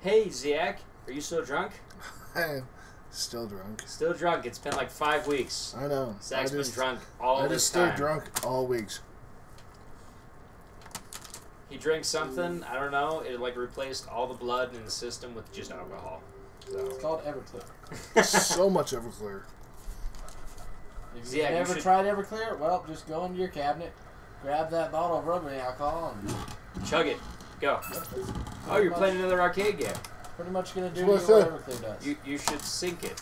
Hey, Ziak, are you still drunk? I'm still drunk. Still drunk. It's been like five weeks. I know. Zach's I been drunk all I this just stay drunk all weeks. He drank something, I don't know, it like replaced all the blood in the system with just alcohol. So. It's called Everclear. so much Everclear. If Yeah, you've you never should- tried Everclear, well, just go into your cabinet, grab that bottle of rubbing alcohol, and chug it. Go. Yep, Oh, you're much- playing another arcade game. Pretty much gonna do That's you what Everclear does. You you should sink it.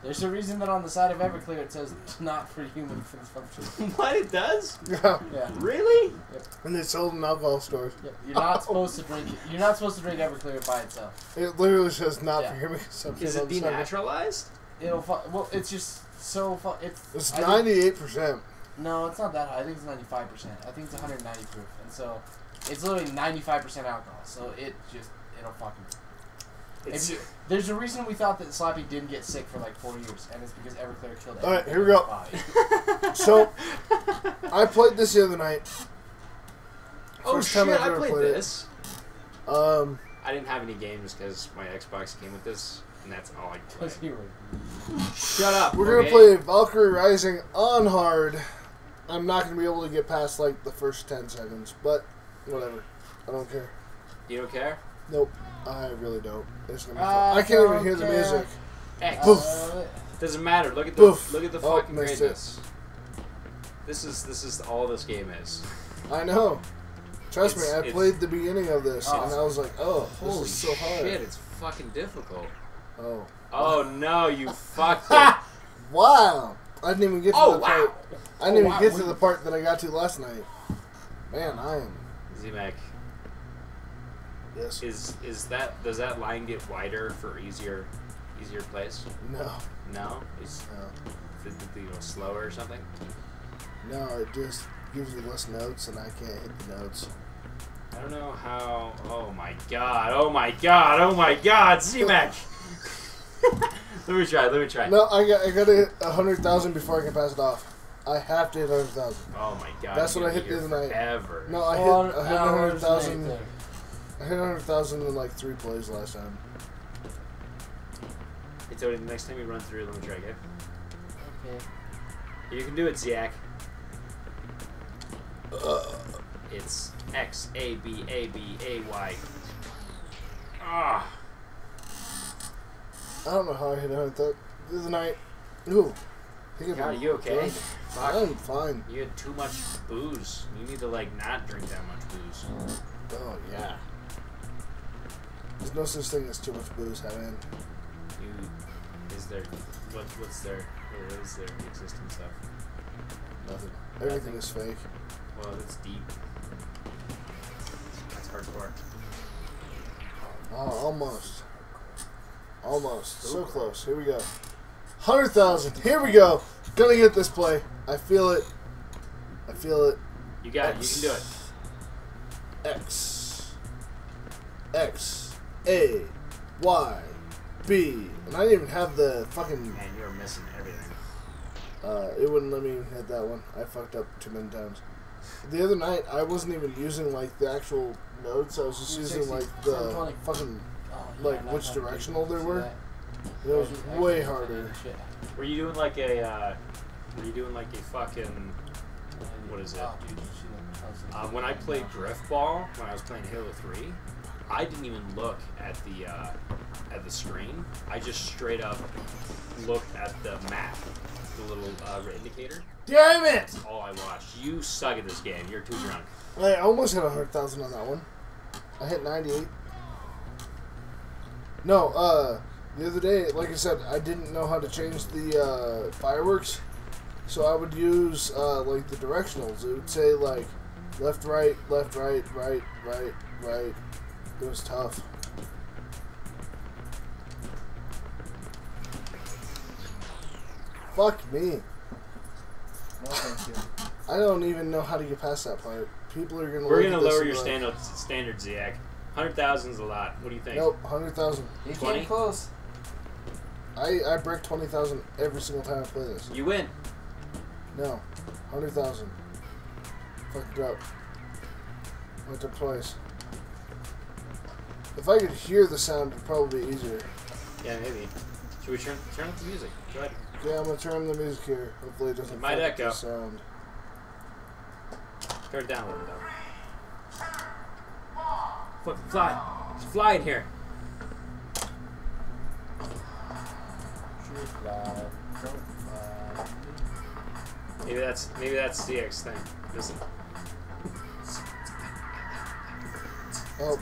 There's a reason that on the side of Everclear it says not for human consumption. what it does? Yeah. Yeah. Really? And they sold in alcohol stores. Yep. You're not supposed to drink it. You're not supposed to drink Everclear by itself. It literally says not Yeah. for human consumption. Is it on the side. denaturalized? It'll fu- well, it's just so fu- it's It's I think- ninety-eight percent. No, it's not that high. I think it's 95%. I think it's 190 proof. And so it's literally 95% alcohol. So it just it'll fucking It's, If you, there's a reason we thought that Slappy didn't get sick for like four years, and it's because Everclear killed All right, everything here we in go. body. So I played this the other night. oh First shit! time I've I ever played played it. this. Um, I didn't have any games because my Xbox came with this, and that's all I Because played. you Shut up. we're okay? gonna play Valkyrie Rising on hard. I'm not gonna be able to get past like the first ten seconds, but whatever. I don't care. You don't care? Nope, I really don't. It's gonna be I fun. I can't even don't hear the music. X. Uh, Doesn't matter. Look at the Poof. look at the Oh, fucking missed it. greatness. This is this is all this game is. I know. Trust It's- me, I played the beginning of this, Oh. and I was like, "Oh, Holy this is so hard." shit! It's fucking difficult. Oh, Oh no! You fucked it. wow! I didn't even get to Oh the wow! part. I didn't Oh, even wow. get to the part that I got to last night. Man, I am. Z-Mac, Yes. is is that does that line get wider for easier easier plays? No. No, is No. it you know, slower or something? No, it just gives you less notes, and I can't hit the notes. I don't know how. Oh my god! Oh my god! Oh my god! Z-Mac. let me try. Let me try. No, I got I got to hit a hundred thousand before I can pass it off. I have to hit a hundred thousand. Oh my god! That's what I hit the other night. Ever? No, I hit I hit a hundred hours thousand. later. I hit a hundred thousand in like three plays last time. Hey Tony, the next time you run through, let me try. Okay. Okay. You can do it, Ziak. It's X A B A B A Y. Ah. I don't know how I hit a hundred thousand the other night. Ooh. I think I'm God, are you okay? Fuck. I'm fine. You had too much booze. You need to like not drink that much booze. Oh yeah. There's no such thing as too much booze, having. You is there what what's there, what is their existence of? Nothing. Everything is fake. Well, that's deep. That's hardcore. Oh, almost. Almost. So close. Here we go. 100,000. Here we go. Gonna get this play. I feel it. I feel it. You got it. You can do it. X. X. A. Y. B. And I didn't even have the fucking. Man, you're missing everything. Uh, it wouldn't let me hit that one. I fucked up too many times. The other night, I wasn't even using like the actual notes. I was just using like the fucking. Like, which directional they were? It was way harder. Were you doing like a uh, were you doing like a fucking What is it? Dude, you see that? I was Uh, when I played Driftball, when I was playing Halo 3, I didn't even look at the uh, at the screen. I just straight up looked at the map, the little uh, indicator. Damn it! That's all I watched. You suck at this game. You're too drunk. I almost hit 100,000 on that one. I hit 98. No, uh, the other day, like I said, I didn't know how to change the uh, fireworks. So I would use, uh, like, the directionals. It would say, like, left, right, left, right, right, right, right. It was tough. Fuck me. No, thank you. I don't even know how to get past that part. People are gonna. We're look gonna at this lower and your be like, standards, standards, Ziak. Hundred thousand is a lot. What do you think? Nope, hundred thousand. You 20? came close. I I break twenty thousand every single time I play this. You win. No, hundred thousand. fucked it up. Went up twice. If I could hear the sound, it'd probably be easier. Yeah, maybe. Should we turn turn up the music? Go ahead. Yeah, I'm gonna turn the music here. Hopefully it doesn't It might fuck echo. the sound. Turn it down a little though. Fucking fly. It's flying here. Fly, don't fly. Maybe that's maybe that's CX thing. Listen. Oh.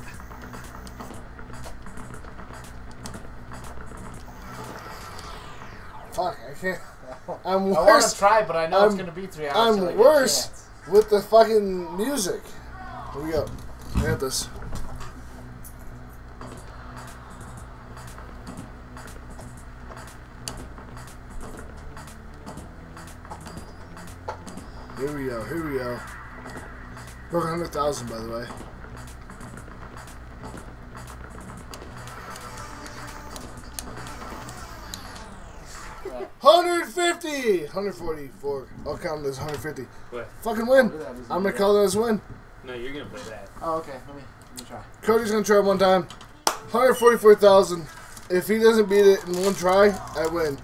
Fuck, I can't. I'm worse. I want worse to try, but I know I'm- gonna be three hours. I'm till I get a worse. with the fucking music. Here we go. I got this. Here we go. Here we go. Broke 100,000, by the way. Right. 150! 144. I'll count it as 150. What? Fucking win. Look at that, isn't I'm gonna call that as a win. No, you're gonna play that. Oh, okay. Let me let me try. Cody's gonna try one time. 144,000. If he doesn't beat it in one try, I win.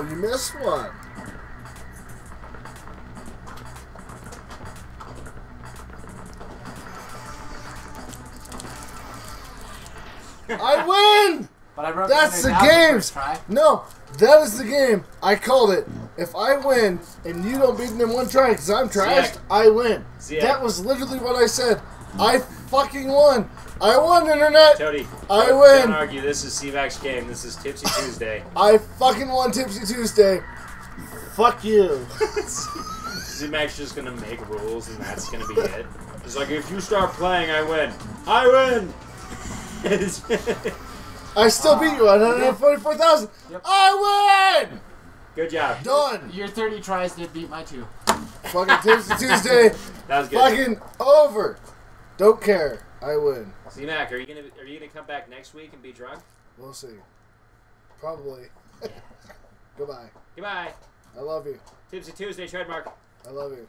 Oh, you missed one. I win! But I broke That's the 100,000 games. No, that is the game. I called it. If I win and you don't beat me in one try because I'm trashed. I win. That was literally what I said. I fucking won. I won, internet. Toady. I don't- win. Don't argue. This is Z-Mac's game. This is Tipsy Tuesday. I fucking won Tipsy Tuesday. Fuck you. Z-Mac's just gonna make rules and that's gonna be it. It's like if you start playing, I win. I win. I still beat you at 144,000. Yep. I win. Good job. Done. Your 30 tries did beat my two. Fucking Tipsy Tuesday. That was good. fucking over. Don't care. I win. Z-Mac, are you gonna are you gonna come back next week and be drunk? We'll see. Probably. Goodbye. Goodbye. I love you. Tipsy Tuesday trademark. I love you.